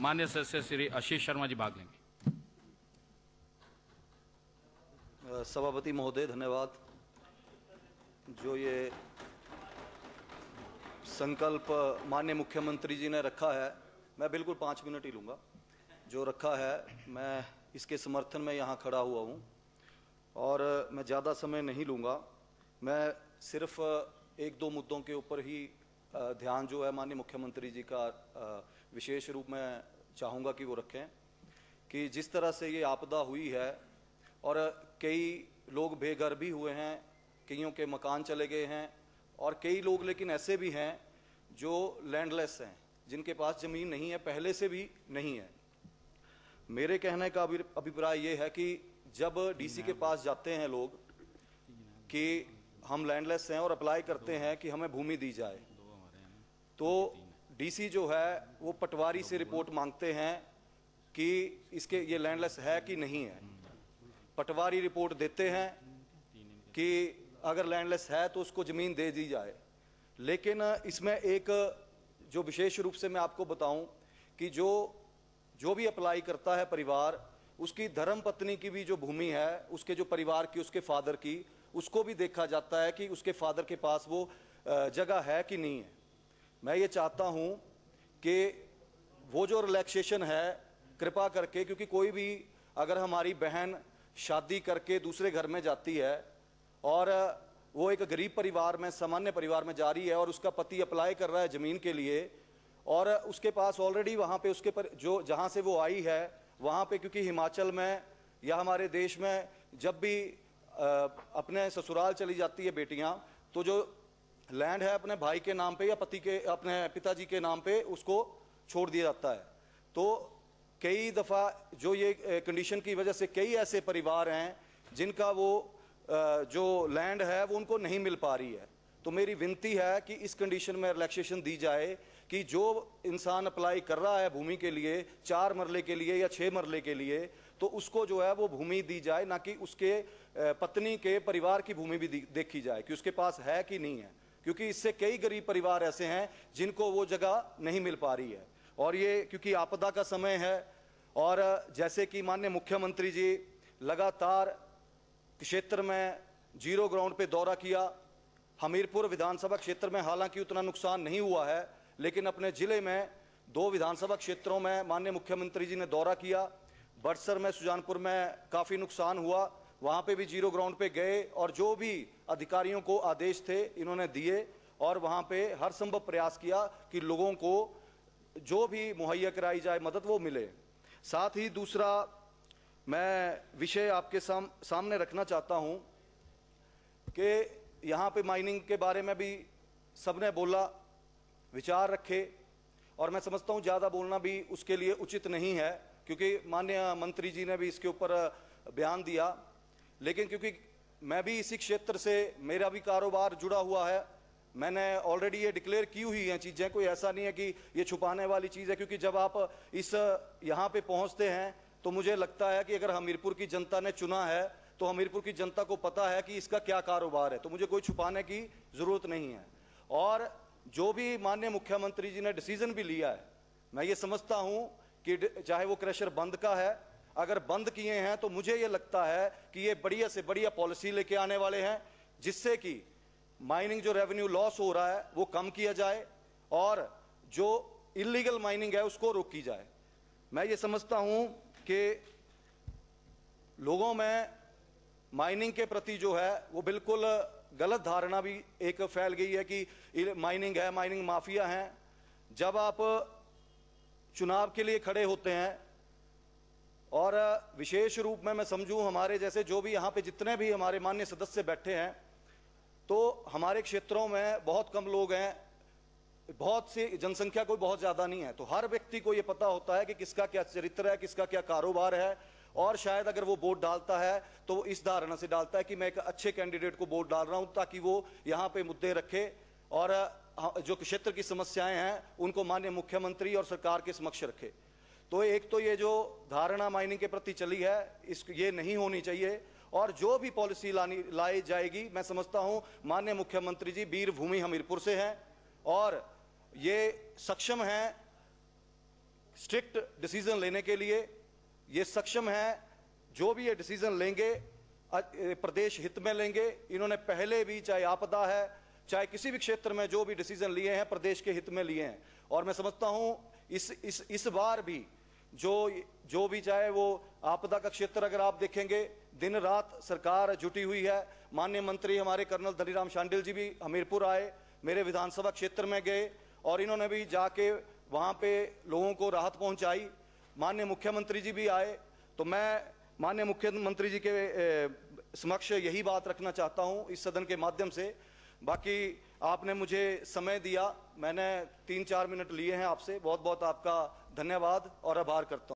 मान्य सदस्य श्री आशीष शर्मा जी भाग लेंगे। सभापति महोदय, धन्यवाद। जो ये संकल्प माननीय मुख्यमंत्री जी ने रखा है, मैं बिल्कुल पाँच मिनट ही लूँगा। जो रखा है, मैं इसके समर्थन में यहाँ खड़ा हुआ हूँ। और मैं ज़्यादा समय नहीं लूँगा। मैं सिर्फ़ एक दो मुद्दों के ऊपर ही ध्यान जो है माननीय मुख्यमंत्री जी का विशेष रूप में चाहूँगा कि वो रखें कि जिस तरह से ये आपदा हुई है और कई लोग बेघर भी हुए हैं, कईयों के मकान चले गए हैं और कई लोग लेकिन ऐसे भी हैं जो लैंडलेस हैं, जिनके पास ज़मीन नहीं है, पहले से भी नहीं है। मेरे कहने का अभिप्राय ये है कि जब डीसी के पास जाते हैं लोग कि हम लैंडलेस हैं और अप्लाई करते हैं कि हमें भूमि दी जाए तो डीसी जो है, वो पटवारी से रिपोर्ट मांगते हैं कि इसके, ये लैंडलेस है कि नहीं है। पटवारी रिपोर्ट देते हैं कि अगर लैंडलेस है तो उसको ज़मीन दे दी जाए। लेकिन इसमें एक, जो विशेष रूप से मैं आपको बताऊँ कि जो जो भी अप्लाई करता है परिवार, उसकी धर्म पत्नी की भी जो भूमि है, उसके जो परिवार की, उसके फादर की, उसको भी देखा जाता है कि उसके फादर के पास वो जगह है कि नहीं है। मैं ये चाहता हूँ कि वो जो रिलैक्सेशन है, कृपा करके, क्योंकि कोई भी अगर हमारी बहन शादी करके दूसरे घर में जाती है और वो एक गरीब परिवार में, सामान्य परिवार में जा रही है और उसका पति अप्लाई कर रहा है ज़मीन के लिए और उसके पास ऑलरेडी वहाँ पे उसके पर जो, जहाँ से वो आई है, वहाँ पे क्योंकि हिमाचल में या हमारे देश में जब भी अपने ससुराल चली जाती है बेटियाँ तो जो लैंड है अपने भाई के नाम पे या पति के, अपने पिताजी के नाम पे उसको छोड़ दिया जाता है। तो कई दफ़ा जो ये कंडीशन की वजह से कई ऐसे परिवार हैं जिनका वो जो लैंड है वो उनको नहीं मिल पा रही है। तो मेरी विनती है कि इस कंडीशन में रिलैक्सेशन दी जाए कि जो इंसान अप्लाई कर रहा है भूमि के लिए, चार मरले के लिए या छः मरले के लिए तो उसको जो है वो भूमि दी जाए, ना कि उसके पत्नी के परिवार की भूमि भी देखी जाए कि उसके पास है कि नहीं है। क्योंकि इससे कई गरीब परिवार ऐसे हैं जिनको वो जगह नहीं मिल पा रही है। और ये क्योंकि आपदा का समय है, और जैसे कि माननीय मुख्यमंत्री जी लगातार क्षेत्र में ज़ीरो ग्राउंड पे दौरा किया, हमीरपुर विधानसभा क्षेत्र में हालाँकि उतना नुकसान नहीं हुआ है, लेकिन अपने ज़िले में दो विधानसभा क्षेत्रों में माननीय मुख्यमंत्री जी ने दौरा किया। बड़सर में, सुजानपुर में काफ़ी नुकसान हुआ, वहाँ पे भी ज़ीरो ग्राउंड पे गए, और जो भी अधिकारियों को आदेश थे इन्होंने दिए और वहाँ पे हर संभव प्रयास किया कि लोगों को जो भी मुहैया कराई जाए मदद वो मिले। साथ ही दूसरा मैं विषय आपके साम, सामने रखना चाहता हूँ कि यहाँ पे माइनिंग के बारे में भी सबने बोला विचार रखे और मैं समझता हूँ ज़्यादा बोलना भी उसके लिए उचित नहीं है क्योंकि माननीय मंत्री जी ने भी इसके ऊपर बयान दिया। लेकिन क्योंकि मैं भी इसी क्षेत्र से, मेरा भी कारोबार जुड़ा हुआ है। मैंने ऑलरेडी ये डिक्लेयर की हुई हैं चीज़ें, कोई ऐसा नहीं है कि ये छुपाने वाली चीज़ है, क्योंकि जब आप इस यहाँ पे पहुँचते हैं तो मुझे लगता है कि अगर हमीरपुर की जनता ने चुना है तो हमीरपुर की जनता को पता है कि इसका क्या कारोबार है। तो मुझे कोई छुपाने की ज़रूरत नहीं है। और जो भी माननीय मुख्यमंत्री जी ने डिसीज़न भी लिया है, मैं ये समझता हूँ कि चाहे वो क्रेशर बंद का है अगर बंद किए हैं तो मुझे ये लगता है कि ये बढ़िया से बढ़िया पॉलिसी लेके आने वाले हैं, जिससे कि माइनिंग जो रेवेन्यू लॉस हो रहा है, वो कम किया जाए और जो इलीगल माइनिंग है, उसको रोकी जाए। मैं ये समझता हूँ कि लोगों में माइनिंग के प्रति जो है, वो बिल्कुल गलत धारणा भी एक फैल गई है कि माइनिंग है माइनिंग माफिया हैं। जब आप चुनाव के लिए खड़े होते हैं और विशेष रूप में मैं समझूं हमारे जैसे जो भी यहाँ पे जितने भी हमारे मान्य सदस्य बैठे हैं तो हमारे क्षेत्रों में बहुत कम लोग हैं, बहुत सी जनसंख्या कोई बहुत ज़्यादा नहीं है। तो हर व्यक्ति को ये पता होता है कि किसका क्या चरित्र है, किसका क्या कारोबार है, और शायद अगर वो वोट डालता है तो वो इस धारणा से डालता है कि मैं एक अच्छे कैंडिडेट को वोट डाल रहा हूँ ताकि वो यहाँ पे मुद्दे रखे, और जो क्षेत्र की समस्याएँ हैं, उनको माननीय मुख्यमंत्री और सरकार के समक्ष रखे। तो एक तो ये जो धारणा माइनिंग के प्रति चली है, इस ये नहीं होनी चाहिए। और जो भी पॉलिसी लानी, लाई जाएगी, मैं समझता हूँ, माननीय मुख्यमंत्री जी वीर भूमि हमीरपुर से हैं और ये सक्षम हैं स्ट्रिक्ट डिसीज़न लेने के लिए। ये सक्षम है, जो भी ये डिसीज़न लेंगे प्रदेश हित में लेंगे। इन्होंने पहले भी चाहे आपदा है, चाहे किसी भी क्षेत्र में जो भी डिसीज़न लिए हैं, प्रदेश के हित में लिए हैं। और मैं समझता हूँ, इस इस इस बार भी जो जो भी चाहे वो आपदा का क्षेत्र अगर आप देखेंगे, दिन रात सरकार जुटी हुई है। माननीय मंत्री हमारे कर्नल धनीराम शांडिल जी भी हमीरपुर आए, मेरे विधानसभा क्षेत्र में गए और इन्होंने भी जाके वहाँ पे लोगों को राहत पहुँचाई। माननीय मुख्यमंत्री जी भी आए। तो मैं माननीय मुख्यमंत्री जी के समक्ष यही बात रखना चाहता हूँ इस सदन के माध्यम से। बाकी आपने मुझे समय दिया। मैंने तीन चार मिनट लिए हैं आपसे। बहुत बहुत आपका धन्यवाद और आभार करता हूँ।